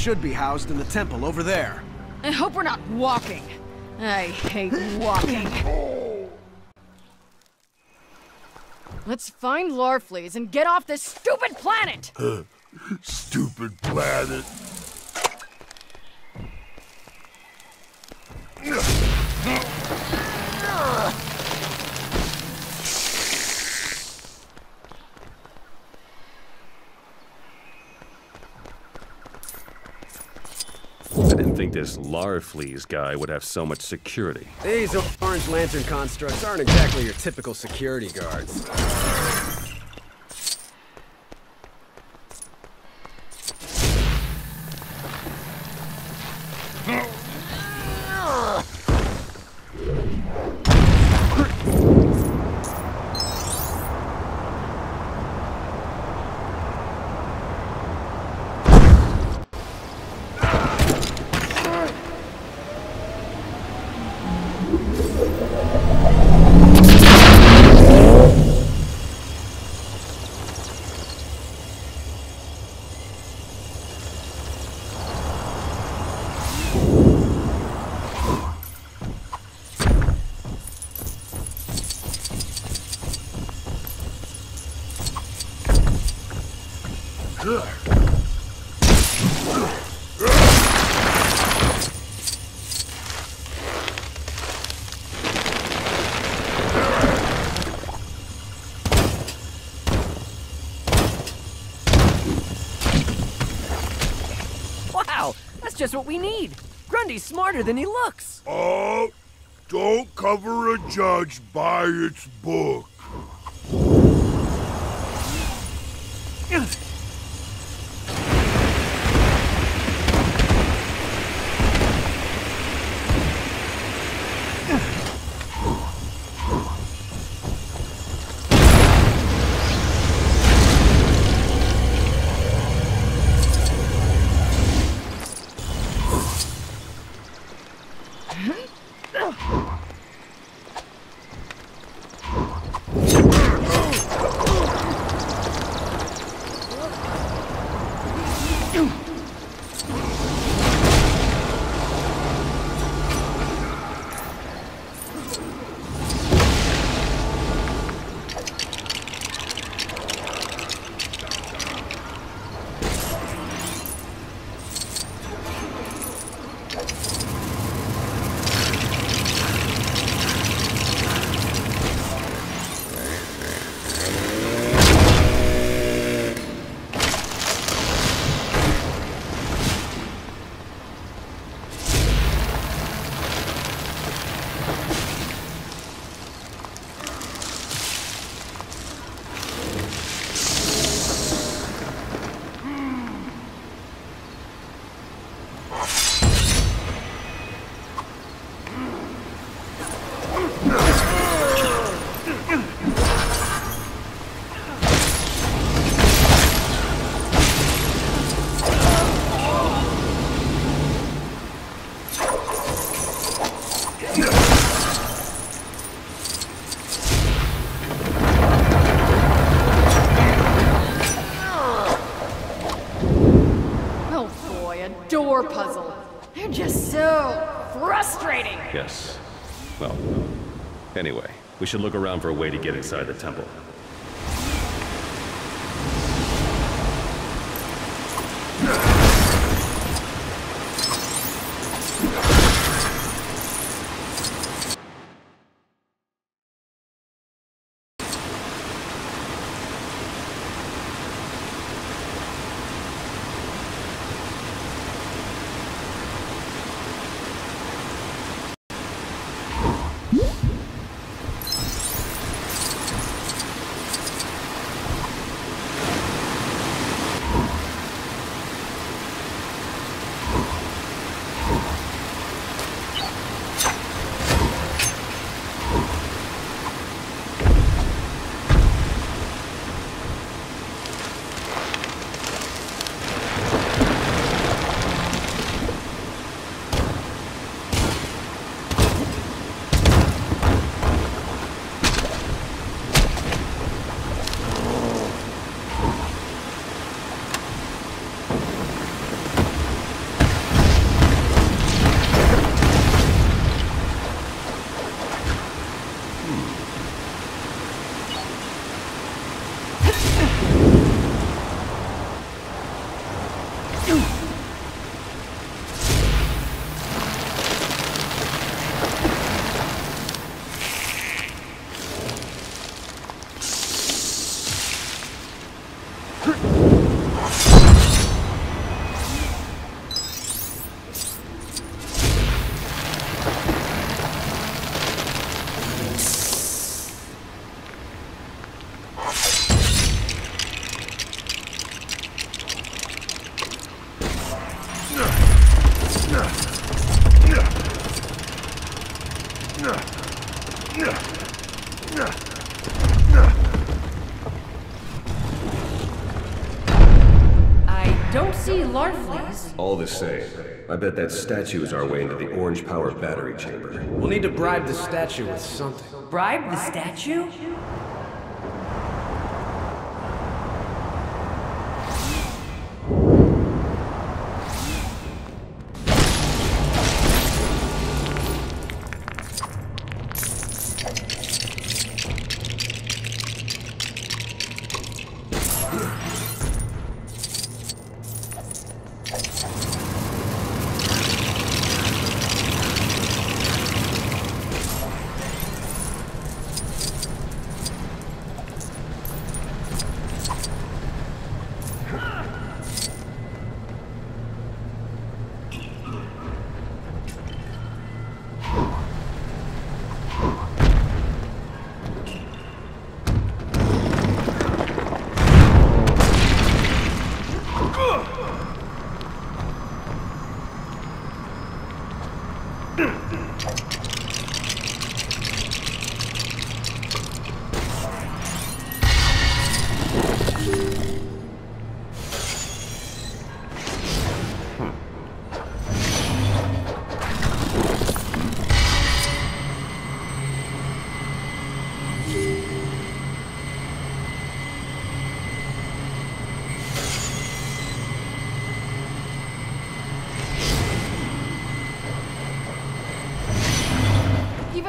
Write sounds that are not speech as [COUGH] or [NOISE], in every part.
should be housed in the temple over there. I hope we're not walking. I hate walking. Let's find Larfleeze and get off this stupid planet! [LAUGHS] Stupid planet. I [LAUGHS] this Larfleeze guy would have so much security. These Orange Lantern constructs aren't exactly your typical security guards. Wow, that's just what we need. Grundy's smarter than he looks. Oh, don't cover a judge by its book. We should look around for a way to get inside the temple. Hmm. All the same, I bet that statue is our way into the orange power battery chamber. We'll need to bribe the statue with something. Bribe the statue? Ugh!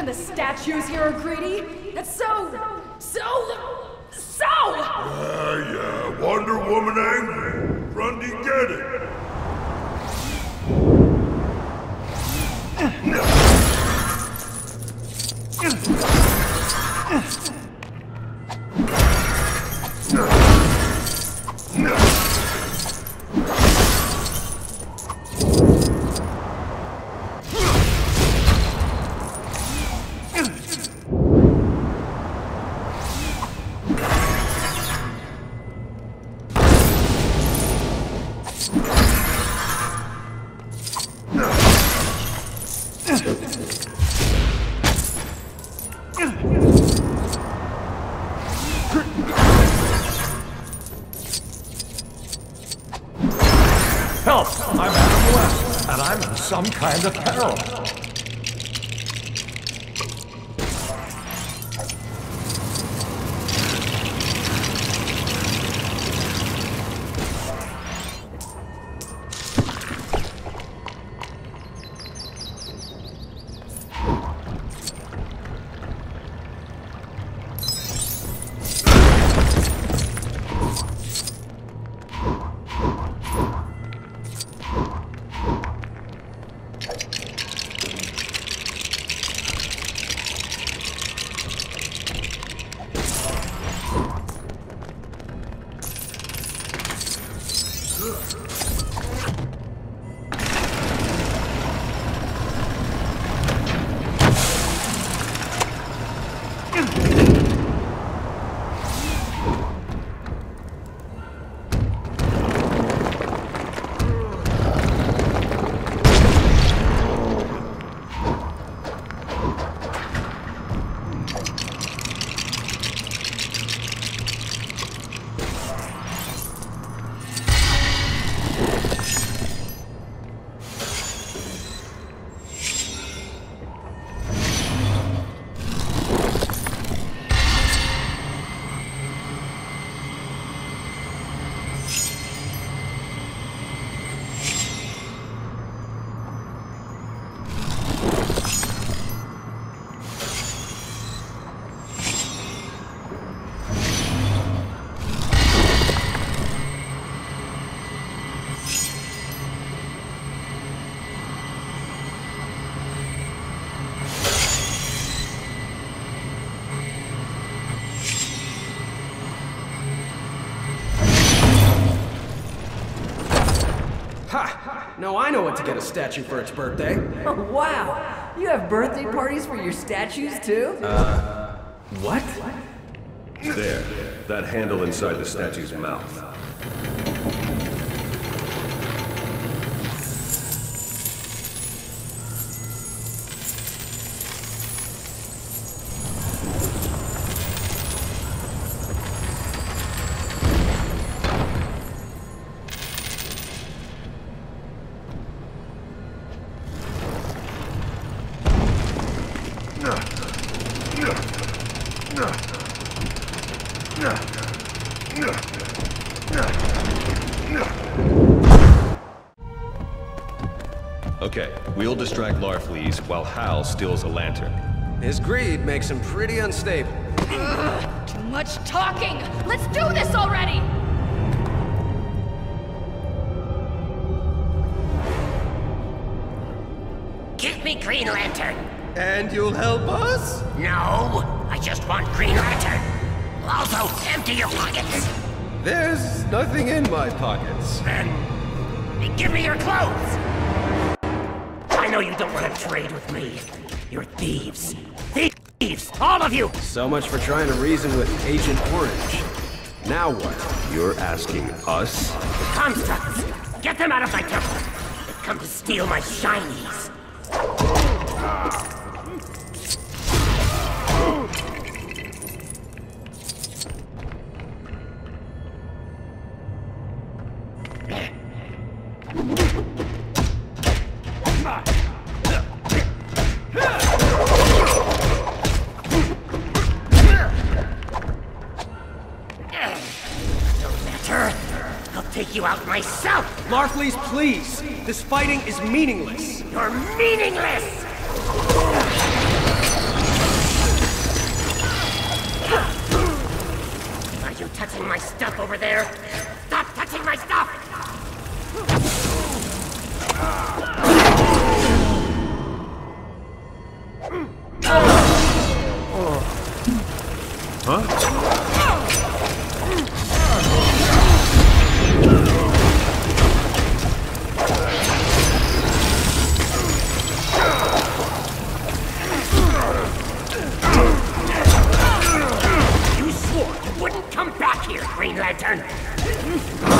Even the statues here are greedy. That's so, so, so. Yeah, yeah. Wonder Woman angry. Grundy get it. Some kind of peril. Now I know what to get a statue for its birthday. Oh, wow. You have birthday parties for your statues, too? Uh... What? There, that handle inside the statue's mouth. We'll distract Larfleeze while Hal steals a lantern. His greed makes him pretty unstable. Too much talking! Let's do this already! Give me Green Lantern. And you'll help us? No, I just want Green Lantern. Also, empty your pockets. There's nothing in my pockets. Then, give me your clothes. Know you don't want to trade with me. You're thieves. Thieves, all of you. So much for trying to reason with Agent Orange. Now what? You're asking us? The constructs, get them out of my temple. They've come to steal my shinies. No Larfleeze, please! This fighting is meaningless! You're meaningless! Are you touching my stuff over there? Stop touching my stuff! Here,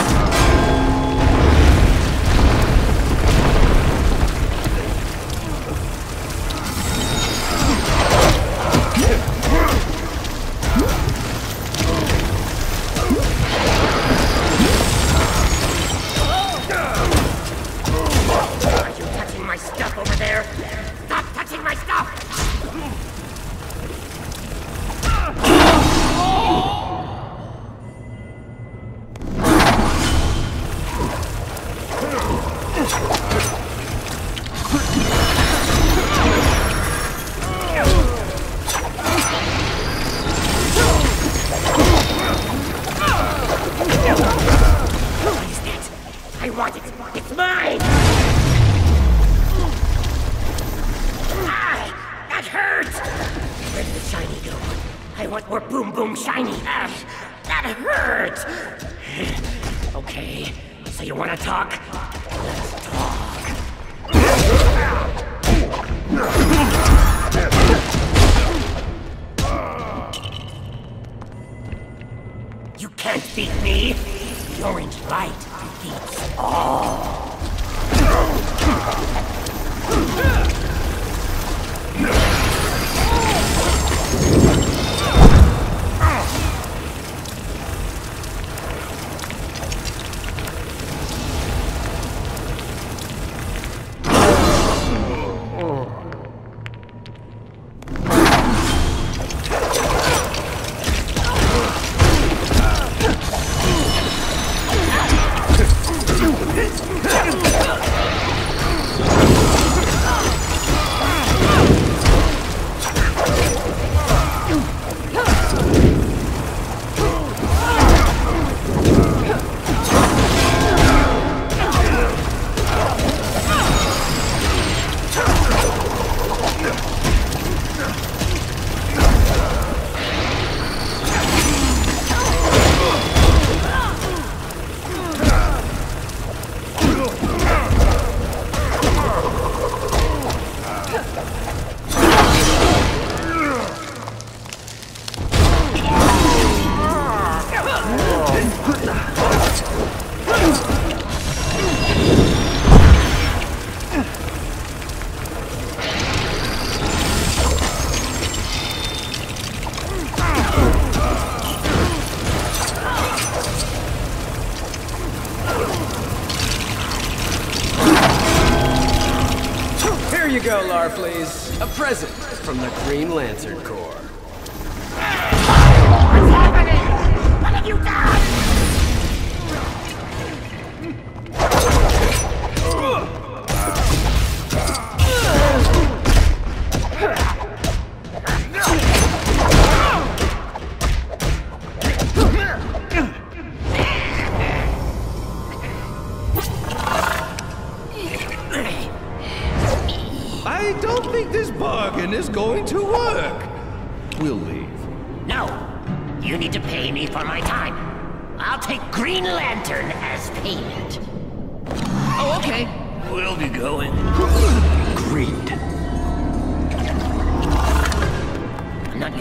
can't beat me! The orange light defeats all!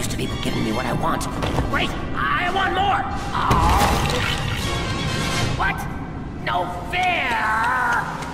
used to people giving me what I want. Wait, I want more! Oh. What? No fair.